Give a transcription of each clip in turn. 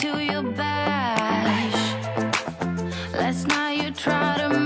to your bash. Last night you tried to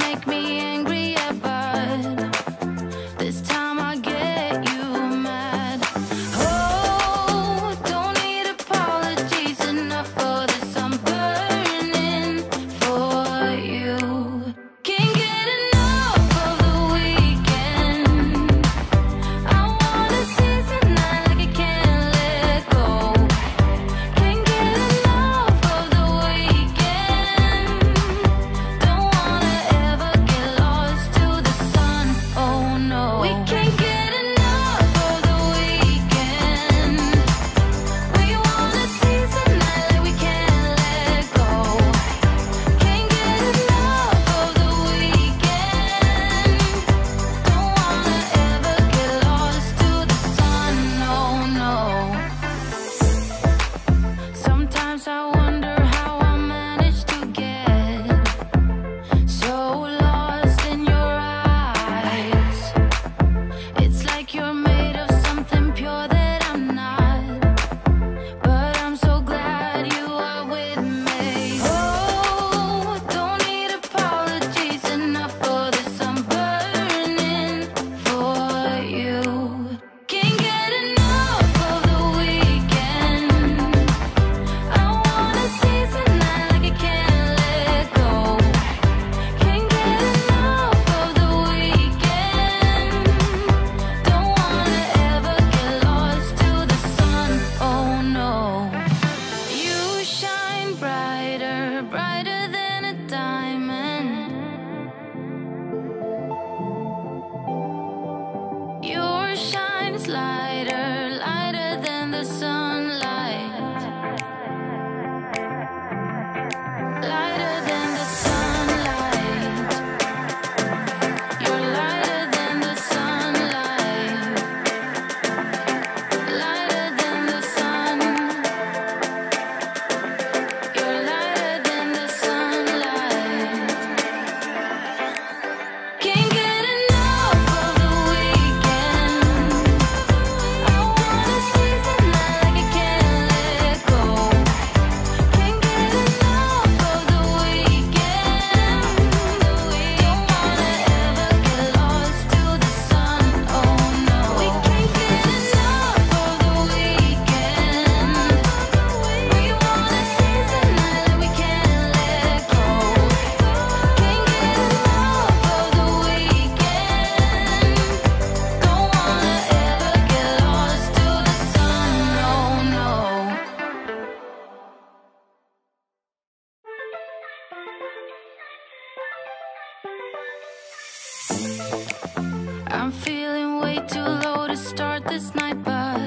I'm feeling way too low to start this night, but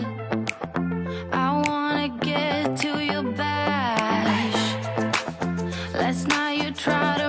I wanna get to your bash. Last night you tried to